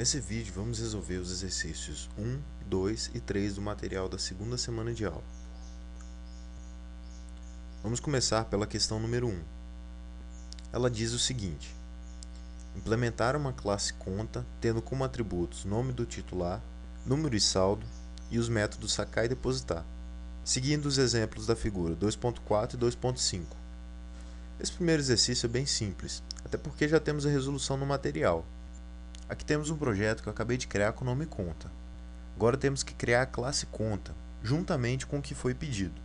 Nesse vídeo vamos resolver os exercícios 1, 2 e 3 do material da segunda semana de aula. Vamos começar pela questão número 1. Ela diz o seguinte: Implementar uma classe conta tendo como atributos nome do titular, número e saldo e os métodos sacar e depositar, seguindo os exemplos da figura 2.4 e 2.5. Esse primeiro exercício é bem simples, até porque já temos a resolução no material. Aqui temos um projeto que eu acabei de criar com o nome conta. Agora temos que criar a classe conta, juntamente com o que foi pedido.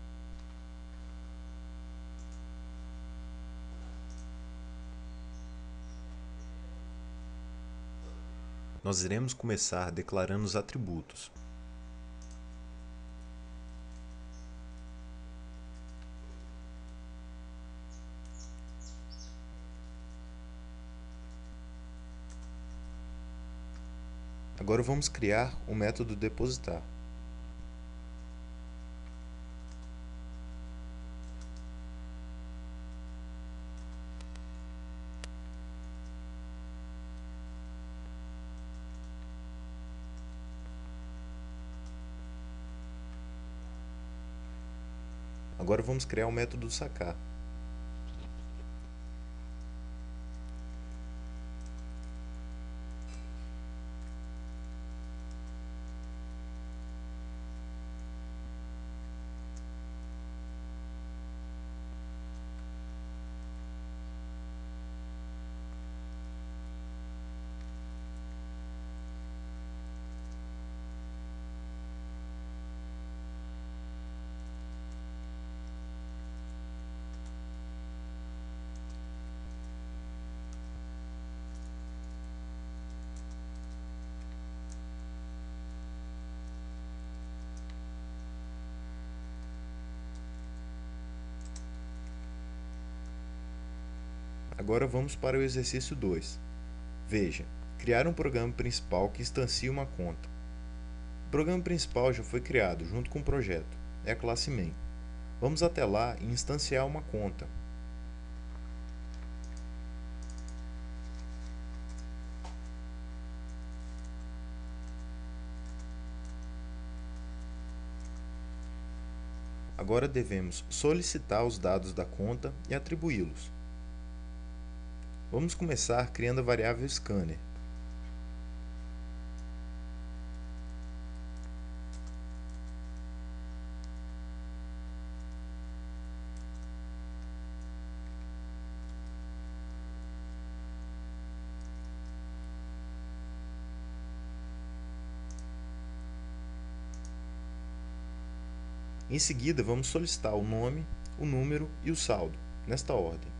Nós iremos começar declarando os atributos. Agora vamos criar o método depositar. Agora vamos criar o método sacar. Agora vamos para o exercício 2. Veja, criar um programa principal que instancie uma conta. O programa principal já foi criado junto com o projeto, é a classe main. Vamos até lá e instanciar uma conta. Agora devemos solicitar os dados da conta e atribuí-los. Vamos começar criando a variável scanner. Em seguida, vamos solicitar o nome, o número e o saldo, nesta ordem.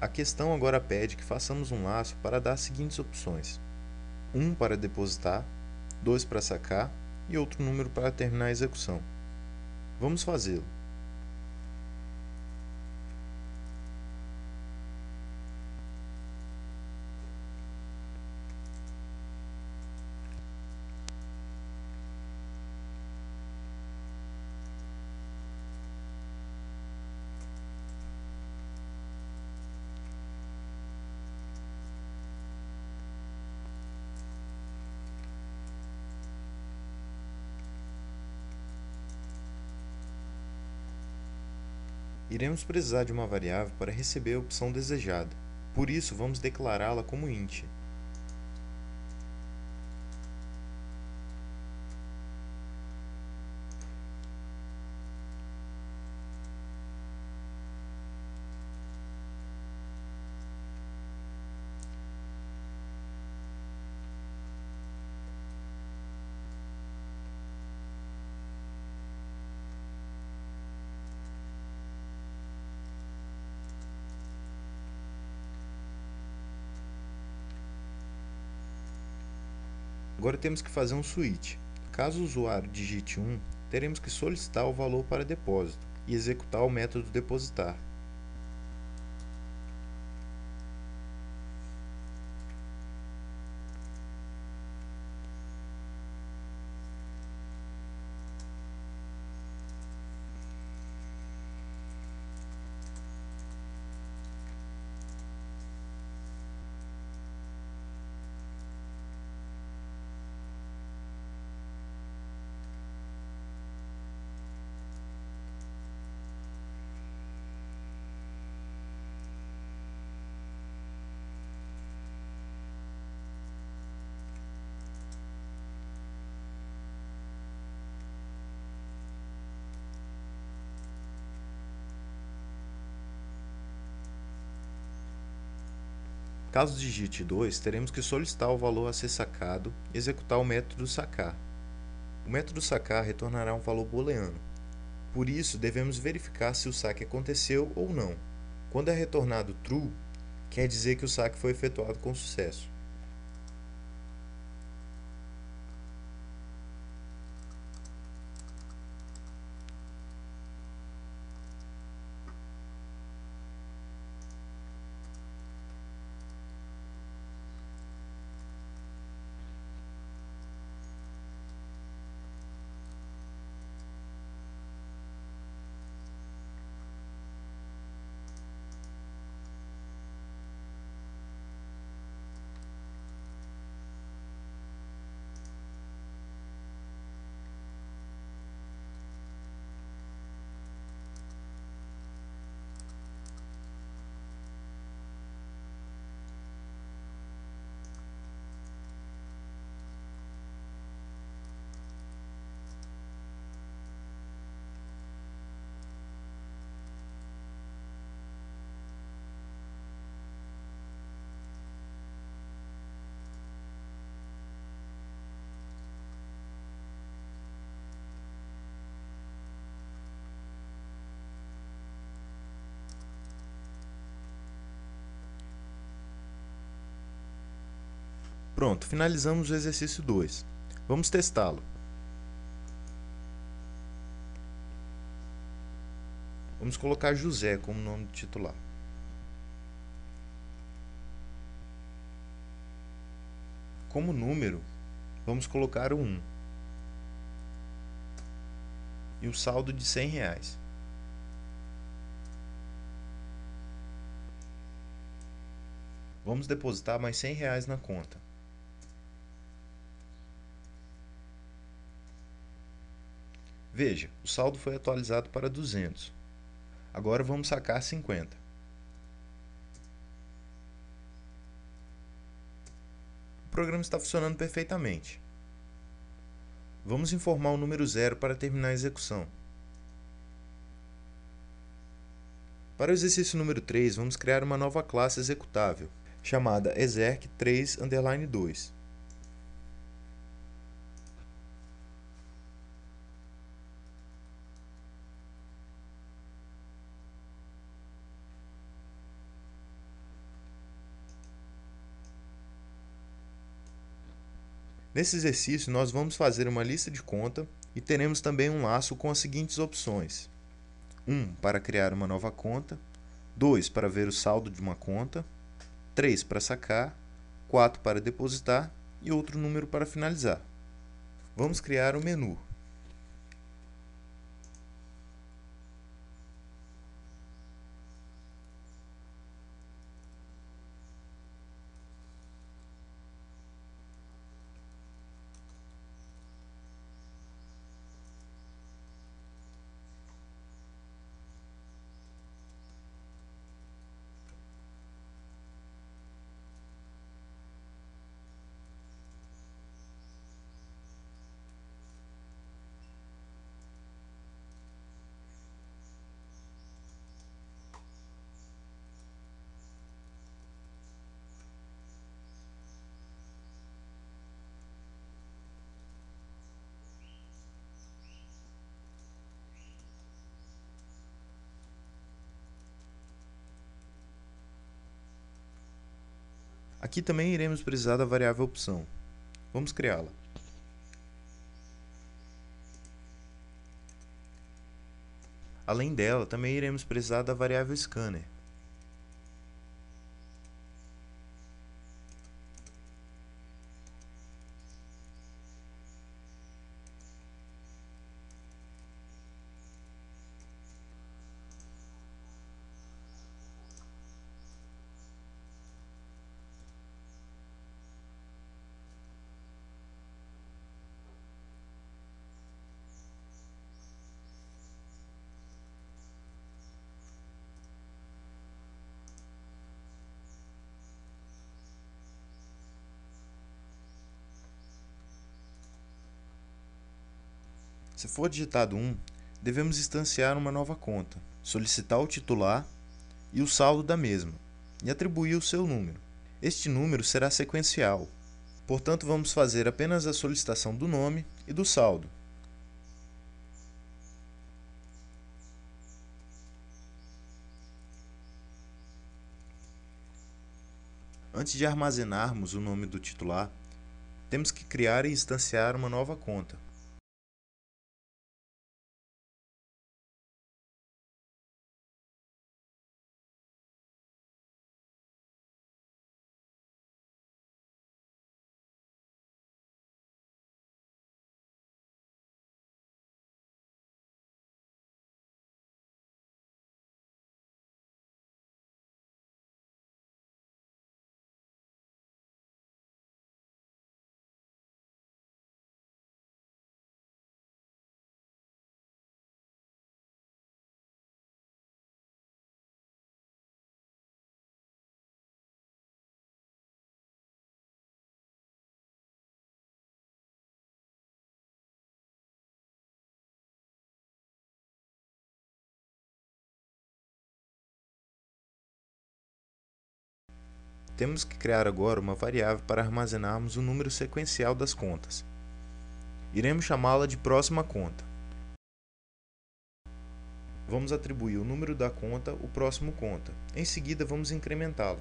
A questão agora pede que façamos um laço para dar as seguintes opções: um para depositar, dois para sacar e outro número para terminar a execução. Vamos fazê-lo. Iremos precisar de uma variável para receber a opção desejada. Por isso, vamos declará-la como int. Agora temos que fazer um switch. Caso o usuário digite 1, teremos que solicitar o valor para depósito e executar o método depositar. Caso digite 2, teremos que solicitar o valor a ser sacado e executar o método sacar. O método sacar retornará um valor booleano. Por isso, devemos verificar se o saque aconteceu ou não. Quando é retornado true, quer dizer que o saque foi efetuado com sucesso. Pronto, finalizamos o exercício 2. Vamos testá-lo. Vamos colocar José como nome titular. Como número, vamos colocar o 1 e o saldo de 100 reais. Vamos depositar mais 100 reais na conta. Veja, o saldo foi atualizado para 200. Agora vamos sacar 50. O programa está funcionando perfeitamente. Vamos informar o número zero para terminar a execução. Para o exercício número 3, vamos criar uma nova classe executável, chamada exerc3_2. Nesse exercício, nós vamos fazer uma lista de conta e teremos também um laço com as seguintes opções. 1 para criar uma nova conta, 2 para ver o saldo de uma conta, 3 para sacar, 4 para depositar e outro número para finalizar. Vamos criar o menu. Aqui também iremos precisar da variável opção. Vamos criá-la. Além dela, também iremos precisar da variável scanner. Se for digitado 1, devemos instanciar uma nova conta, solicitar o titular e o saldo da mesma, e atribuir o seu número. Este número será sequencial, portanto, vamos fazer apenas a solicitação do nome e do saldo. Antes de armazenarmos o nome do titular, temos que criar e instanciar uma nova conta. Temos que criar agora uma variável para armazenarmos o número sequencial das contas. Iremos chamá-la de próxima conta. Vamos atribuir o número da conta o próximo conta. Em seguida, vamos incrementá-lo.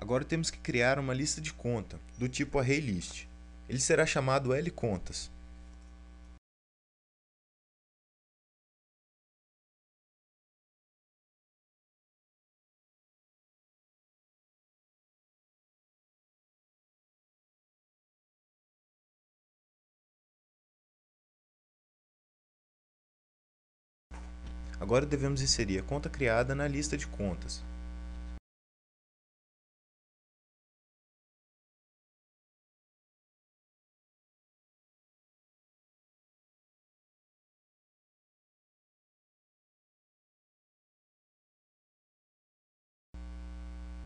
Agora temos que criar uma lista de conta, do tipo ArrayList. Ele será chamado LContas. Agora devemos inserir a conta criada na lista de contas.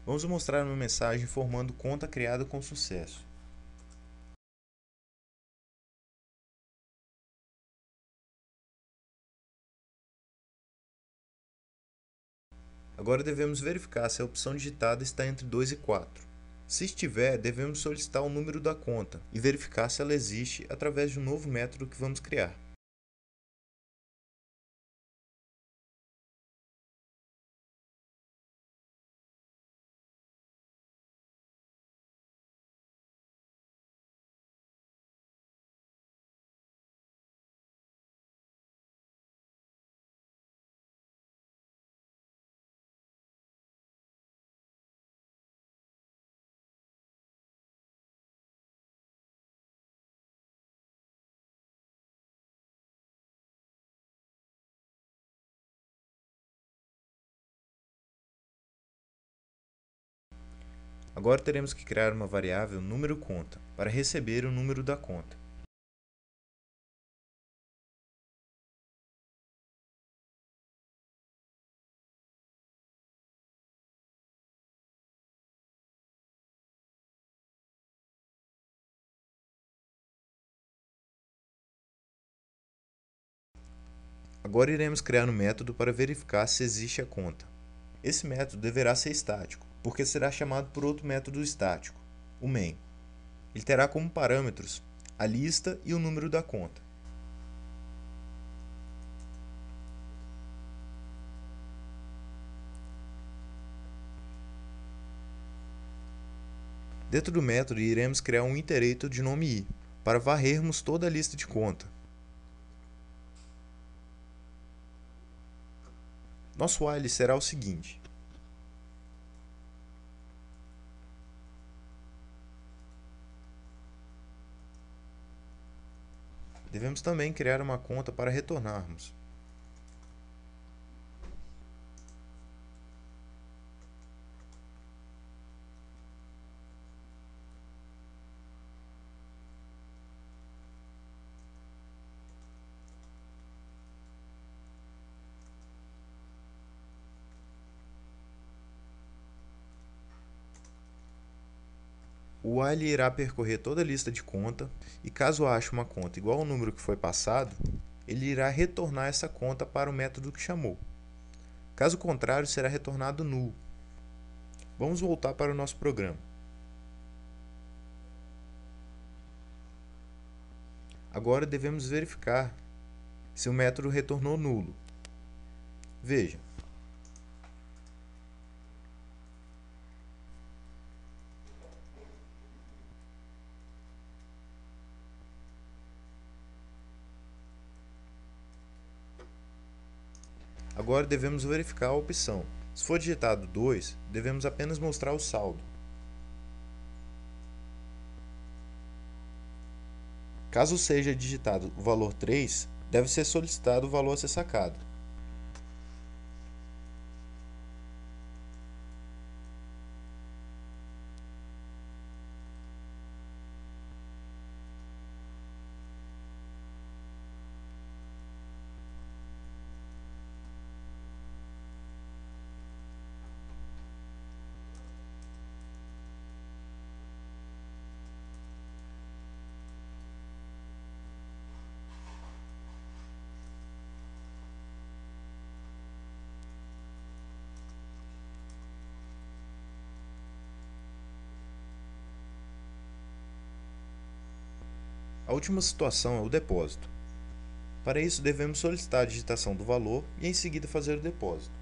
Vamos mostrar uma mensagem informando conta criada com sucesso. Agora devemos verificar se a opção digitada está entre 2 e 4. Se estiver, devemos solicitar o número da conta e verificar se ela existe através de um novo método que vamos criar. Agora teremos que criar uma variável número conta para receber o número da conta. Agora iremos criar um método para verificar se existe a conta. Esse método deverá ser estático, porque será chamado por outro método estático, o main. ele terá como parâmetros a lista e o número da conta. Dentro do método, iremos criar um iterator de nome i, para varrermos toda a lista de conta. Nosso while será o seguinte. Devemos também criar uma conta para retornarmos. O while irá percorrer toda a lista de conta e caso ache uma conta igual ao número que foi passado, ele irá retornar essa conta para o método que chamou. Caso contrário, será retornado nulo. Vamos voltar para o nosso programa. Agora devemos verificar se o método retornou nulo. Veja, Agora devemos verificar a opção. Se for digitado 2, devemos apenas mostrar o saldo. Caso seja digitado o valor 3, deve ser solicitado o valor a ser sacado. Última situação é o depósito. Para isso, devemos solicitar a digitação do valor e em seguida fazer o depósito.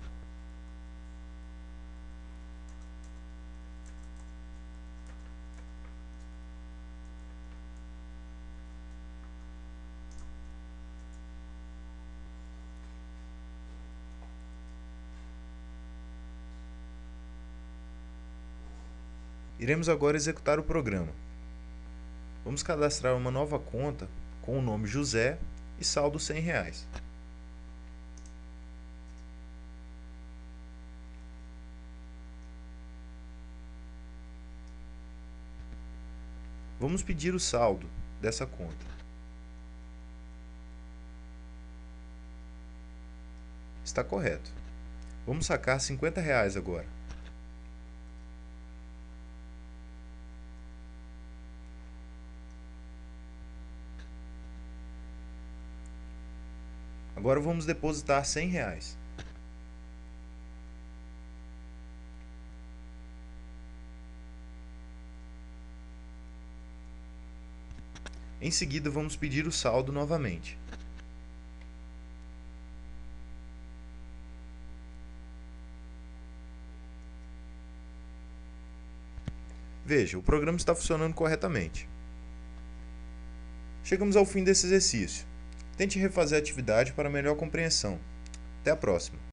Iremos agora executar o programa. Vamos cadastrar uma nova conta com o nome José e saldo 100 reais. Vamos pedir o saldo dessa conta. Está correto. Vamos sacar 50 reais agora. Agora vamos depositar 100 reais. Em seguida, vamos pedir o saldo novamente. Veja, o programa está funcionando corretamente. Chegamos ao fim desse exercício. Tente refazer a atividade para melhor compreensão. Até a próxima!